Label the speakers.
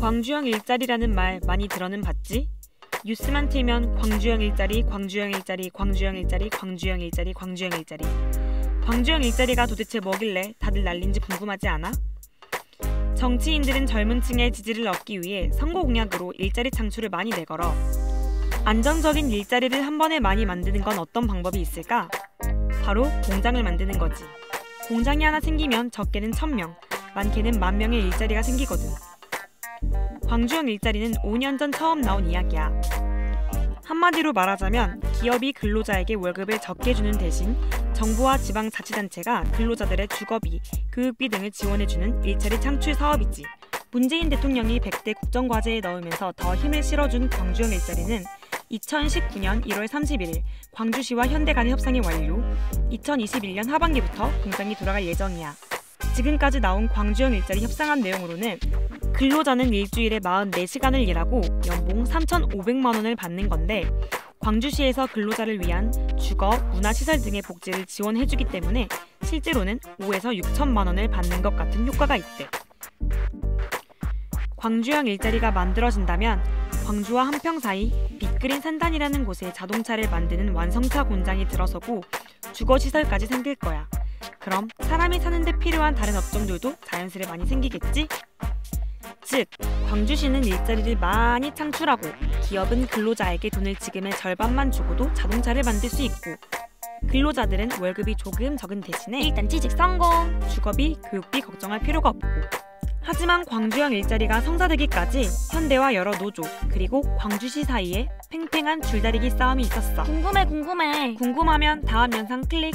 Speaker 1: 광주형 일자리라는 말 많이 들어는 봤지? 뉴스만 틀면 광주형 일자리, 광주형 일자리, 광주형 일자리, 광주형 일자리, 광주형 일자리. 광주형 일자리가 도대체 뭐길래 다들 날린지 궁금하지 않아? 정치인들은 젊은 층의 지지를 얻기 위해 선거 공약으로 일자리 창출을 많이 내걸어. 안정적인 일자리를 한 번에 많이 만드는 건 어떤 방법이 있을까? 바로 공장을 만드는 거지. 공장이 하나 생기면 적게는 천명 많게는 만 명의 일자리가 생기거든. 광주형 일자리는 5년 전 처음 나온 이야기야. 한마디로 말하자면 기업이 근로자에게 월급을 적게 주는 대신 정부와 지방자치단체가 근로자들의 주거비, 교육비 등을 지원해주는 일자리 창출 사업이지. 문재인 대통령이 100대 국정과제에 넣으면서 더 힘을 실어준 광주형 일자리는 2019년 1월 31일 광주시와 현대 간의 협상이 완료, 2021년 하반기부터 공장이 돌아갈 예정이야. 지금까지 나온 광주형 일자리 협상안 내용으로는 근로자는 일주일에 44시간을 일하고 연봉 3,500만 원을 받는 건데 광주시에서 근로자를 위한 주거, 문화시설 등의 복지를 지원해주기 때문에 실제로는 5에서 6천만 원을 받는 것 같은 효과가 있대. 광주형 일자리가 만들어진다면 광주와 한평 사이 빅그린 산단이라는 곳에 자동차를 만드는 완성차 공장이 들어서고 주거시설까지 생길 거야. 그럼 사람이 사는데 필요한 다른 업종들도 자연스레 많이 생기겠지? 즉, 광주시는 일자리를 많이 창출하고 기업은 근로자에게 돈을 지금의 절반만 주고도 자동차를 만들 수 있고 근로자들은 월급이 조금 적은 대신에
Speaker 2: 일단 취직 성공.
Speaker 1: 주거비, 교육비 걱정할 필요가 없고 하지만 광주형 일자리가 성사되기까지 현대와 여러 노조 그리고 광주시 사이에 팽팽한 줄다리기 싸움이 있었어
Speaker 2: 궁금해 궁금해.
Speaker 1: 궁금하면 다음 영상 클릭